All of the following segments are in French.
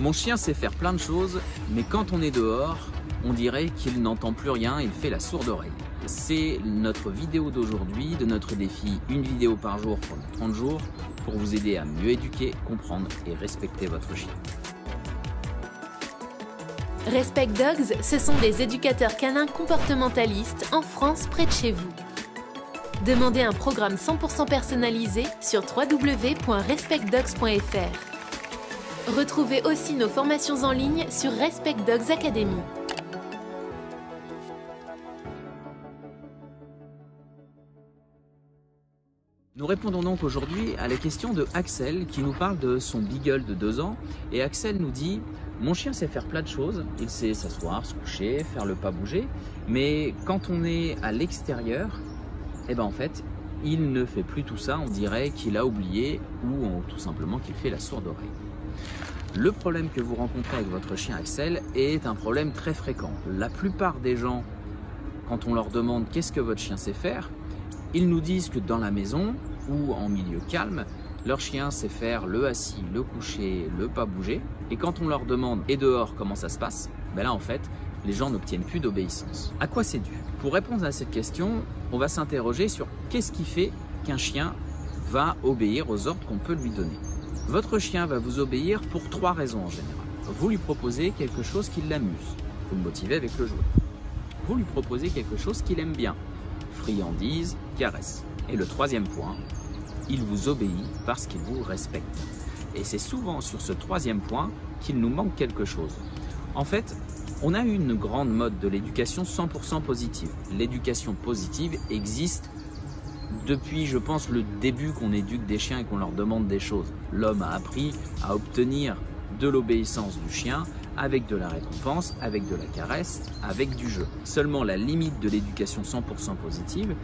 Mon chien sait faire plein de choses, mais quand on est dehors, on dirait qu'il n'entend plus rien, il fait la sourde oreille. C'est notre vidéo d'aujourd'hui, de notre défi une vidéo par jour pendant 30 jours, pour vous aider à mieux éduquer, comprendre et respecter votre chien. Respect Dogs, ce sont des éducateurs canins comportementalistes en France près de chez vous. Demandez un programme 100% personnalisé sur www.respectdogs.fr. Retrouvez aussi nos formations en ligne sur Respect Dogs Academy. Nous répondons donc aujourd'hui à la question de Axel qui nous parle de son beagle de 2 ans. Et Axel nous dit Mon chien sait faire plein de choses. Il sait s'asseoir, se coucher, faire le pas bouger. Mais quand on est à l'extérieur, eh ben en fait, il ne fait plus tout ça. On dirait qu'il a oublié ou tout simplement qu'il fait la sourde oreille. Le problème que vous rencontrez avec votre chien Axel est un problème très fréquent. La plupart des gens, quand on leur demande qu'est-ce que votre chien sait faire, ils nous disent que dans la maison ou en milieu calme, leur chien sait faire le assis, le coucher, le pas bouger. Et quand on leur demande et dehors comment ça se passe, ben là en fait, les gens n'obtiennent plus d'obéissance. À quoi c'est dû? Pour répondre à cette question, on va s'interroger sur qu'est-ce qui fait qu'un chien va obéir aux ordres qu'on peut lui donner. Votre chien va vous obéir pour trois raisons en général. Vous lui proposez quelque chose qui l'amuse. Vous le motivez avec le jouet. Vous lui proposez quelque chose qu'il aime bien. Friandise, caresse. Et le troisième point, il vous obéit parce qu'il vous respecte. Et c'est souvent sur ce troisième point qu'il nous manque quelque chose. En fait, on a une grande mode de l'éducation 100% positive. L'éducation positive existe depuis, je pense, le début qu'on éduque des chiens et qu'on leur demande des choses. L'homme a appris à obtenir de l'obéissance du chien avec de la récompense, avec de la caresse, avec du jeu. Seulement la limite de l'éducation 100% positive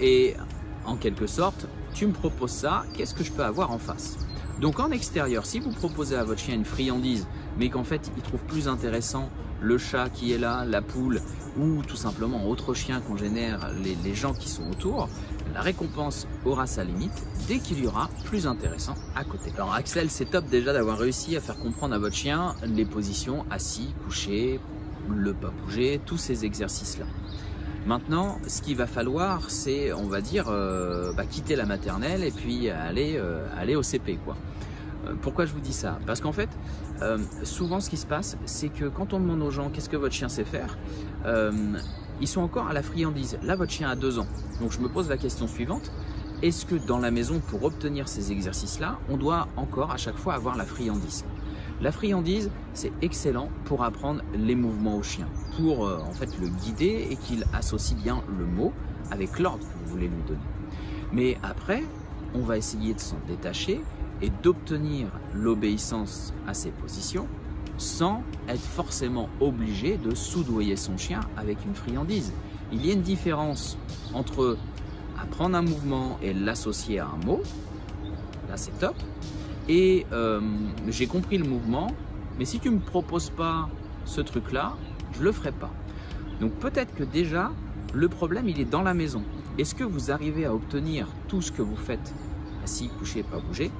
est en quelque sorte, tu me proposes ça, qu'est-ce que je peux avoir en face? Donc en extérieur, si vous proposez à votre chien une friandise, mais qu'en fait il trouve plus intéressant le chat qui est là, la poule, ou tout simplement autre chien qu'on génère, les, gens qui sont autour, la récompense aura sa limite dès qu'il y aura plus intéressant à côté. Alors Axel, c'est top déjà d'avoir réussi à faire comprendre à votre chien les positions assis, couché, le pas bouger, tous ces exercices-là. Maintenant, ce qu'il va falloir, c'est, on va dire, euh, bah, quitter la maternelle et puis aller, euh, aller au CP, quoi. Euh, pourquoi je vous dis ça? Parce qu'en fait, euh, souvent ce qui se passe, c'est que quand on demande aux gens qu'est-ce que votre chien sait faire, euh, ils sont encore à la friandise. Là, votre chien a deux ans. Donc je me pose la question suivante. Est-ce que dans la maison, pour obtenir ces exercices-là, on doit encore à chaque fois avoir la friandise? La friandise, c'est excellent pour apprendre les mouvements au chien, pour en fait le guider et qu'il associe bien le mot avec l'ordre que vous voulez lui donner. Mais après, on va essayer de s'en détacher et d'obtenir l'obéissance à ses positions sans être forcément obligé de soudoyer son chien avec une friandise. Il y a une différence entre apprendre un mouvement et l'associer à un mot, là c'est top, et euh, j'ai compris le mouvement, mais si tu ne me proposes pas ce truc-là, je le ferai pas. Donc peut-être que déjà, le problème il est dans la maison. Est-ce que vous arrivez à obtenir tout ce que vous faites assis, couché, pas bouger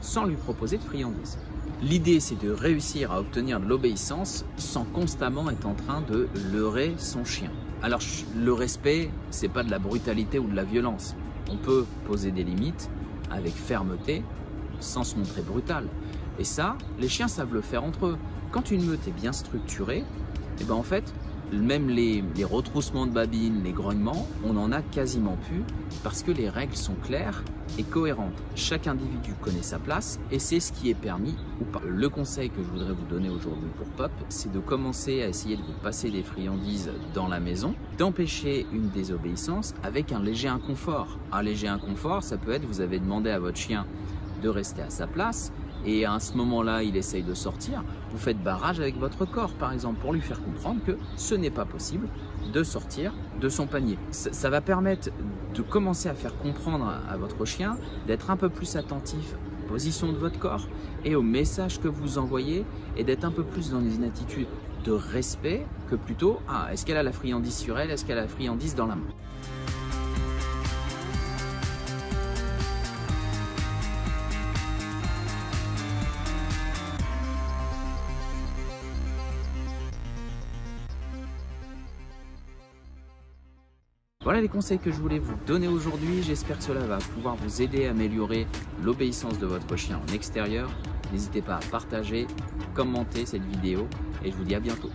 sans lui proposer de friandises. L'idée, c'est de réussir à obtenir de l'obéissance sans constamment être en train de leurrer son chien. Alors, le respect, c'est pas de la brutalité ou de la violence. On peut poser des limites avec fermeté, sans se montrer brutal. Et ça, les chiens savent le faire entre eux. Quand une meute est bien structurée, et eh ben en fait, même les, retroussements de babines, les grognements, on n'en a quasiment plus parce que les règles sont claires et cohérentes. Chaque individu connaît sa place et c'est ce qui est permis ou pas. Le conseil que je voudrais vous donner aujourd'hui pour Pop, c'est de commencer à essayer de vous passer des friandises dans la maison, d'empêcher une désobéissance avec un léger inconfort. Un léger inconfort, ça peut être vous avez demandé à votre chien de rester à sa place et à ce moment-là, il essaye de sortir, vous faites barrage avec votre corps, par exemple, pour lui faire comprendre que ce n'est pas possible de sortir de son panier. Ça, va permettre de commencer à faire comprendre à, votre chien d'être un peu plus attentif aux positions de votre corps et aux messages que vous envoyez et d'être un peu plus dans une attitude de respect que plutôt, ah, est-ce qu'elle a la friandise sur elle, est-ce qu'elle a la friandise dans la main? Voilà les conseils que je voulais vous donner aujourd'hui. J'espère que cela va pouvoir vous aider à améliorer l'obéissance de votre chien en extérieur. N'hésitez pas à partager, commenter cette vidéo et je vous dis à bientôt.